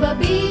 never be